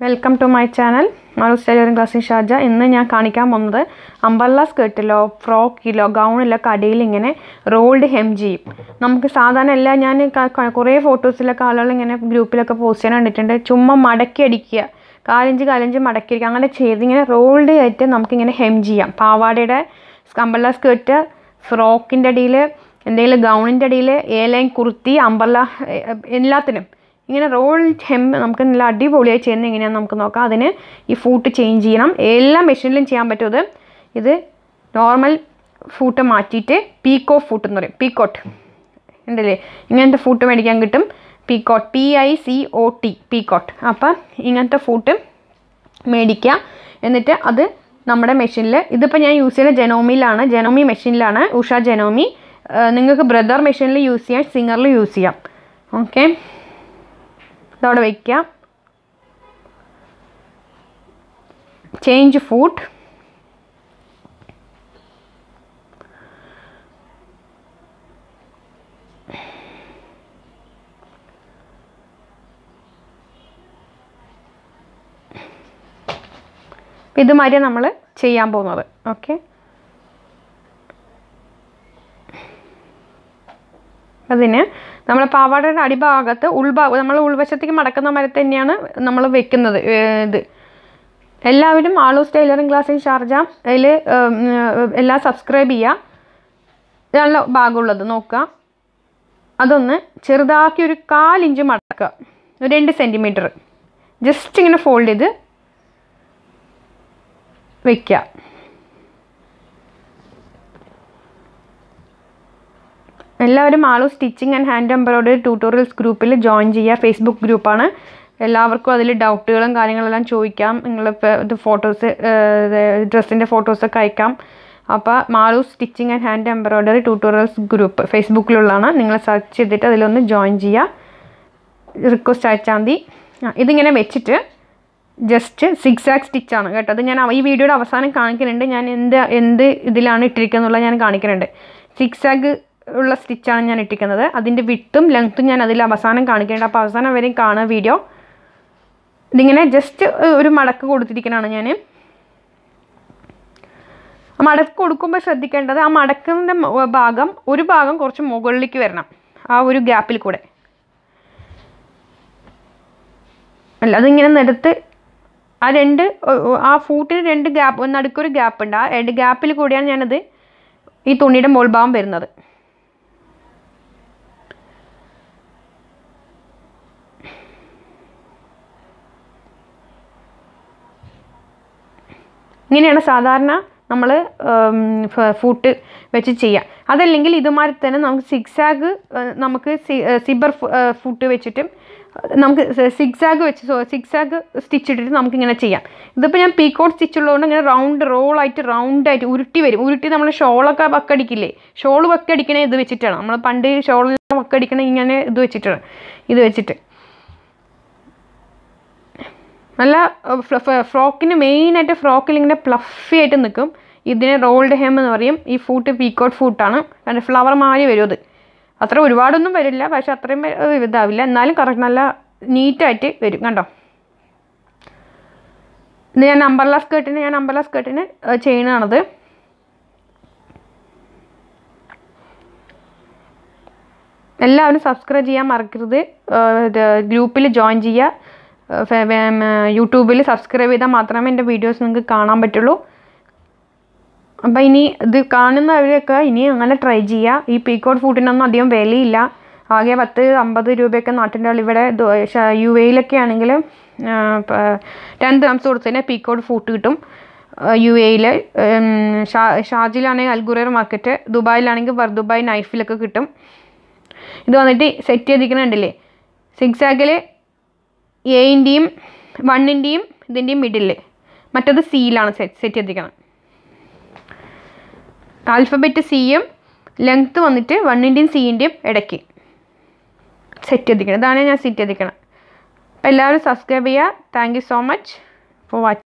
Welcome to my channel Maru's tailoring class Sharjah ഇന്ന് ഞാൻ കാണിക്കാൻ പോകുന്നത് അമ്പർല സ്കേർട്ടിലോ ഫ്രോക്കിലോ ഗൗണിലോ കടയിൽ ഇങ്ങനെ റോൾഡ് ഹെം ചെയ്യും. നമുക്ക് സാധാരണ എല്ലാം ഞാൻ കുറേ ഫോട്ടോസിലൊക്കെ ആളുകൾ ഇങ്ങനെ ഗ്രൂപ്പിലൊക്കെ പോസ്റ്റ് ചെയ്യാൻ കണ്ടിട്ടുണ്ട്. ചുമ്മാ മടക്കി അടിക്കുക. കാലഞ്ച് കാലഞ്ച് മടക്കി അങ്ങനെ ചെയ്ത് ഇങ്ങനെ റോൾഡ് ആയിട്ട് നമുക്കിങ്ങനെ ഹെം ചെയ്യാം. പാവാടയുടെ അമ്പർല സ്കേർട്ട് ഫ്രോക്കിന്റെ അടിയിൽ എന്തെങ്കിലും ഗൗണിന്റെ അടിയിൽ ഏലൈൻ ലൈൻ കുർത്തി അമ്പർല എല്ലാത്തിനും. ഇങ്ങനെ റോൾ ഹെം നമുക്ക് നല്ല അടിപൊളിയായി ചെയ്യുന്നത് എങ്ങനെയാണെന്ന് നമുക്ക് നോക്കാം. അതിന് ഈ ഫൂട്ട് ചേഞ്ച് ചെയ്യണം. എല്ലാ മെഷീനിലും ചെയ്യാൻ പറ്റും ഇത് ഇത് നോർമൽ ഫൂട്ട് മാറ്റിയിട്ട് പീക്കോ ഫൂട്ട് എന്ന് പറയും. പീക്കോട്ട് ഉണ്ടല്ലേ? ഇങ്ങനത്തെ ഫൂട്ട് മേടിക്കാൻ കിട്ടും. Picot P I C O T picot അപ്പം ഇങ്ങനത്തെ ഫൂട്ട് മേടിക്കുക. എന്നിട്ട് അത് നമ്മുടെ മെഷീനിൽ ഇതിപ്പോൾ ഞാൻ യൂസ് ചെയ്യുന്ന ജനോമിയിലാണ് ജനോമി മെഷീനിലാണ് ഉഷ ജനോമി നിങ്ങൾക്ക് ബ്രദർ മെഷീനിൽ യൂസ് ചെയ്യാം. സിംഗറിൽ യൂസ് ചെയ്യാം. ഓക്കെ ഇതവിടെ വയ്ക്കുക ചേഞ്ച് ഫുഡ് ഇതുമാതിരി നമ്മൾ ചെയ്യാൻ പോകുന്നത്. ഓക്കെ അതിന് നമ്മൾ പാവാടയുടെ അടിഭാഗത്ത് ഉൾഭാഗം നമ്മൾ ഉൾവശത്തേക്ക് മടക്കുന്ന മരത്ത് തന്നെയാണ് നമ്മൾ വെക്കുന്നത് ഇത്. എല്ലാവരും ആളൂസ് ടൈലറിംഗ് ക്ലാസ്സിൽ ഷാർജ അതിൽ എല്ലാം സബ്സ്ക്രൈബ് ചെയ്യുക നല്ല ഭാഗമുള്ളത് നോക്കുക അതൊന്ന് ചെറുതാക്കി ഒരു കാലിഞ്ച് മടക്കുക ഒരു രണ്ട് സെന്റിമീറ്റർ ജസ്റ്റ് ഇങ്ങനെ ഫോൾഡ് ചെയ്ത് വയ്ക്കുക എല്ലാവരും ആളും stitching and hand embroidery tutorials ഗ്രൂപ്പിൽ ജോയിൻ ചെയ്യുക ഫേസ്ബുക്ക് ഗ്രൂപ്പാണ് എല്ലാവർക്കും അതിൽ ഡൗട്ടുകളും കാര്യങ്ങളെല്ലാം ചോദിക്കാം. നിങ്ങൾ ഇത് ഫോട്ടോസ് ഡ്രസ്സിന്റെ ഫോട്ടോസൊക്കെ അയക്കാം. അപ്പോൾ Malu stitching and hand embroidery tutorials group ഫേസ്ബുക്കിലുള്ളതാണ് നിങ്ങൾ സെർച്ച് ചെയ്തിട്ട് അതിലൊന്ന് ജോയിൻ ചെയ്യുക റിക്വസ്റ്റ് അയച്ചാൽ മതി. ഇതിങ്ങനെ വെച്ചിട്ട് ജസ്റ്റ് സിക്സ് ആക്ക് സ്റ്റിച്ചാണ് കേട്ടോ. അത് ഞാൻ ഈ വീഡിയോയുടെ അവസാനം കാണിക്കുന്നുണ്ട്. ഞാൻ എന്ത് എന്ത് ഇതിലാണ് ഇട്ടിരിക്കുന്നുള്ളത് ഞാൻ കാണിക്കുന്നുണ്ട്. സിക്സ് ആക്ക് ഉള്ള സ്റ്റിച്ചാണ് ഞാൻ ഇട്ടിരിക്കുന്നത്. അതിന്റെ വിട്ടും ലെങ്ത്തും ഞാൻ അതിൽ അവസാനം കാണിക്കുന്നുണ്ട്. അപ്പോൾ അവസാനം വരെയും കാണുക വീഡിയോ ഇതിങ്ങനെ ജസ്റ്റ് ഒരു മടക്ക് കൊടുത്തിരിക്കുന്നതാണ് ഞാൻ. ആ മടക്ക് കൊടുക്കുമ്പോൾ ശ്രദ്ധിക്കേണ്ടത് ആ മടക്കിന്റെ ഭാഗം ഒരു ഭാഗം കുറച്ച് മുകളിലേക്ക് വരണം. ആ ഒരു ഗ്യാപ്പിൽ കൂടെ. അല്ല അതിങ്ങനെ നിരത്ത് ആ രണ്ട് ആ ഫൂട്ടിന് രണ്ട് ഗ്യാപ്പ് നടുക്കൊരു ഗ്യാപ്പ് ഉണ്ട്. ആ രണ്ട് ഗ്യാപ്പിൽ കൂടിയാണ് ഞാനത് ഈ തുണിയുടെ മുകൾ ഭാഗം വരുന്നത്. ഇങ്ങനെയാണ് സാധാരണ നമ്മൾ ഫൂട്ട് വെച്ച് ചെയ്യുക അതല്ലെങ്കിൽ ഇതുമാതിരി തന്നെ നമുക്ക് സിക്സാഗ് നമുക്ക് സിബർ ഫുട്ട് വെച്ചിട്ടും നമുക്ക് സിക്സാഗ് വെച്ച് സിക്സാഗ് സ്റ്റിച്ച് ഇട്ടിട്ട് നമുക്ക് ഇങ്ങനെ ചെയ്യാം. ഇതിപ്പോൾ ഞാൻ പീക്കോട്ട് സ്റ്റിച്ച് ഉള്ളതുകൊണ്ട് ഇങ്ങനെ റൗണ്ട് റോളായിട്ട് റൗണ്ടായിട്ട് ഉരുട്ടി വരും. ഉരുട്ടി നമ്മൾ ഷോളൊക്കെ വക്കടിക്കില്ലേ? ഷോൾ വക്കടിക്കണേ ഇത് വെച്ചിട്ടാണ്. നമ്മൾ പണ്ട് ഷോളിൽ വക്കടിക്കണേ ഇങ്ങനെ ഇത് വെച്ചിട്ടാണ്. ഇത് വെച്ചിട്ട്. നല്ല ഫ്രോക്കിന് മെയിനായിട്ട് ഫ്രോക്കിൽ ഇങ്ങനെ പ്ലഫി ആയിട്ട് നിൽക്കും ഇതിന് റോൾഡ് ഹെം എന്ന് പറയും. ഈ ഫൂട്ട് പീക്കോട്ട് ഫൂട്ടാണ്. കാരണം ഫ്ലവർ മാറി വരും അത്. അത്ര ഒരുപാടൊന്നും വരില്ല. പക്ഷെ അത്രയും ഇതാവില്ല. എന്നാലും കറക്റ്റ് നല്ല നീറ്റായിട്ട് വരും. കണ്ടോ? ഇത് ഞാൻ അമ്പർല സ്കേർട്ടിന് ഞാൻ അമ്പർല സ്കേർട്ടിന് ചെയ്യുന്നതാണത് എല്ലാവരും സബ്സ്ക്രൈബ് ചെയ്യാൻ മറക്കരുത്. ഗ്രൂപ്പിൽ ജോയിൻ ചെയ്യുക. യൂട്യൂബിൽ സബ്സ്ക്രൈബ് ചെയ്താൽ മാത്രമേ എന്റെ വീഡിയോസ് നിങ്ങൾക്ക് കാണാൻ പറ്റുള്ളൂ. അപ്പോൾ ഇനി ഇത് കാണുന്നവരൊക്കെ ഇനി അങ്ങനെ ട്രൈ ചെയ്യുക. ഈ പീക്കോട്ട് ഫുഡിനൊന്നും അധികം വിലയില്ല. ആകെ പത്ത് അമ്പത് രൂപയൊക്കെ നാട്ടിന്റെ ഇവിടെ യു എയിലൊക്കെ ആണെങ്കിൽ ടെൻ ഗ്രാംസ് കൊടുത്തതിന് പീക്കോട്ട് ഫുഡ് കിട്ടും. യു എയിൽ ഷാ ഷാജിലാണെങ്കിൽ അൽഗുറേർ മാർക്കറ്റ് ദുബായിലാണെങ്കിൽ വർ ദുബായ് നൈഫിലൊക്കെ കിട്ടും. ഇത് വന്നിട്ട് സെറ്റ് ചെയ്തിരിക്കുന്നുണ്ടല്ലേ സിക്സാഗിൽ എയിന്റെയും വണ്ണിന്റെയും ഇതിന്റെയും മിഡിൽ മറ്റത് സിയിലാണ് സെറ്റ് സെറ്റ് ചെയ്തിരിക്കുന്നത് ആൽഫബറ്റ് സിയും ലെങ്ത്ത് വന്നിട്ട് വണ്ണിന്റെയും സീന്റെയും ഇടയ്ക്ക് സെറ്റ് ചെയ്തിരിക്കണം. ഇതാണ് ഞാൻ സെറ്റ് ചെയ്തിരിക്കണം അപ്പോൾ എല്ലാവരും സബ്സ്ക്രൈബ് ചെയ്യുക. Thank so much for watching